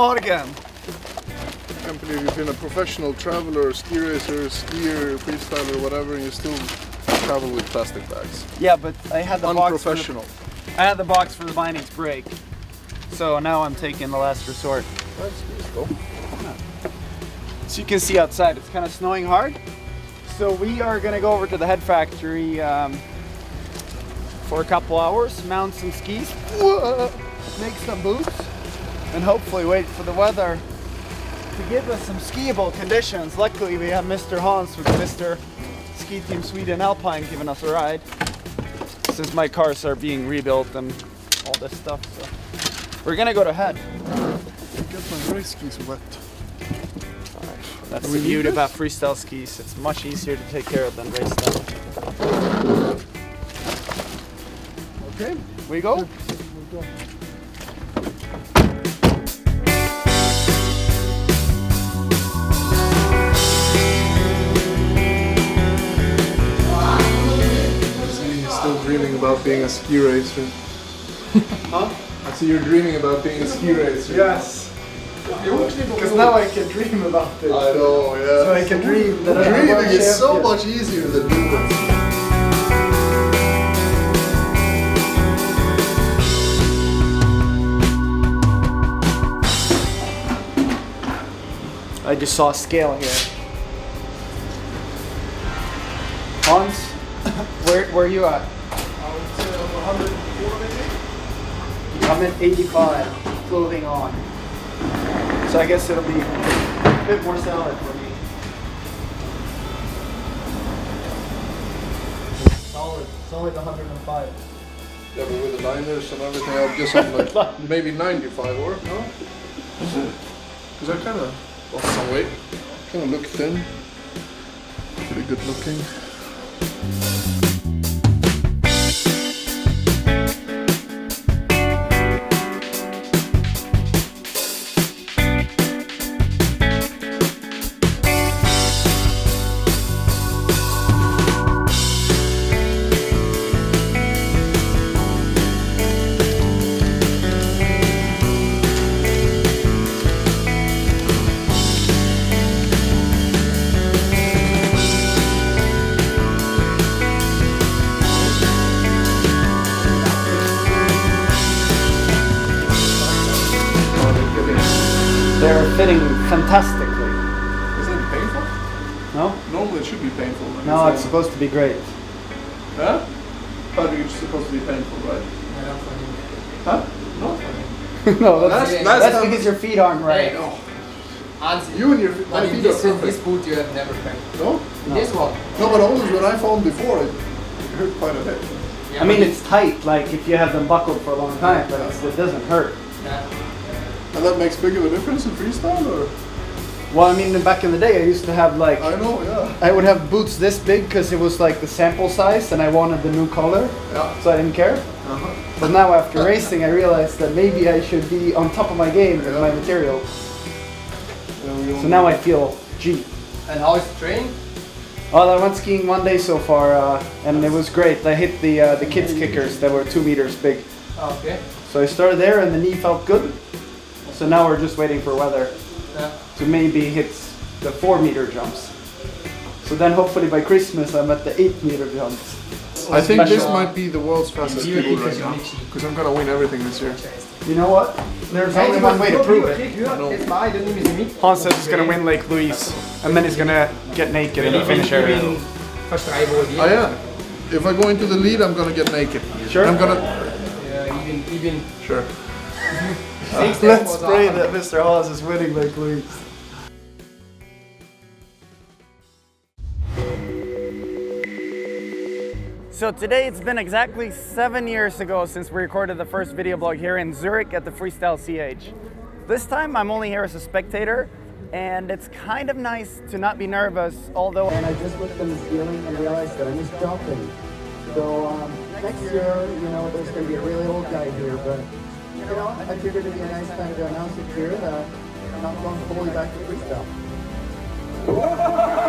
morgen! I can't believe you've been a professional traveler, ski racer, skier, freestyler, whatever, and you still travel with plastic bags. Yeah, but I had the box. For the, Unprofessional. I had the box for the bindings break. So now I'm taking the last resort. That's though. So you can see outside, it's kind of snowing hard. So we are gonna go over to the head factory um, for a couple hours, mount some skis, make some boots, and hopefully wait for the weather to give us some skiable conditions. Luckily we have Mr. Hans with Mr. Ski Team Sweden Alpine giving us a ride. Since my cars are being rebuilt and all this stuff. So we're gonna go to head. Get my race skis wet. That's the beauty about freestyle skis. It's much easier to take care of than race style. Okay. We go? You're still dreaming about being a ski racer. Huh? I see you're dreaming about being a ski racer. Yes. Because now I can dream about it. I know, yeah. So I can dream that Dreaming is so much easier than doing. I just saw a scale here. Hans, where where are you at? I'm at 85, clothing on. So I guess it'll be a bit more salad for me. Solid, solid 105. Yeah, but with the liners and everything, I'll guess I'm like maybe 95 or no? Because I kind of lost some weight. Kind of look thin. Pretty good looking. They're fitting fantastically. Isn't it painful? No? Normally it should be painful. when No, it's it's supposed to be great. Huh? But it's supposed to be painful, right? Huh? No. no, that's, Last- that's, last time- because your feet aren't right. Hey, no. Hans, You and your feet, my but in feet are this, in this boot you have never felt. No? In this one. No, but always when I found before, it hurt quite a bit. Yeah, I mean, it's tight, like if you have them buckled for a long time, but it's, it doesn't hurt. Yeah. And that makes big of a difference in freestyle, or? Well, I mean, back in the day, I used to have like, I know, yeah. I would have boots this big because it was like the sample size and I wanted the new color, Yeah. so I didn't care. Uh-huh. But now after racing, I realized that maybe I should be on top of my game with my material. So now I feel G. And how is the training? Well, I went skiing one day so far, uh, and it was great. I hit the uh, the kids kickers that were two meters big. Okay. So I started there, and the knee felt good. So now we're just waiting for weather Yeah. to maybe hit the four meter jumps. So then hopefully by Christmas I'm at the eight meter jumps. I think this might be the world's fastest ski boot right now. Because I'm gonna win everything this year. You know what? There's only one way to prove it. It's my, den är. Hans says he's gonna win Lake Louise, and then he's gonna get naked in the finish area. Första i vår Oh yeah. If I go into the lead, I'm gonna get naked. Sure. I'm gonna. Uh, even, even Sure. Let's pray that Mr. Hans is winning Lake Louise. So today it's been exactly seven years ago since we recorded the first video blog here in Zurich at the Freestyle CH. This time I'm only here as a spectator and it's kind of nice to not be nervous, although... And I just looked on the ceiling and realized that I was jumping. So um, next year, you know, there's going to be a really old guy here, but you know, I figured it'd be a nice time to announce it here that I'm not going fully back to freestyle.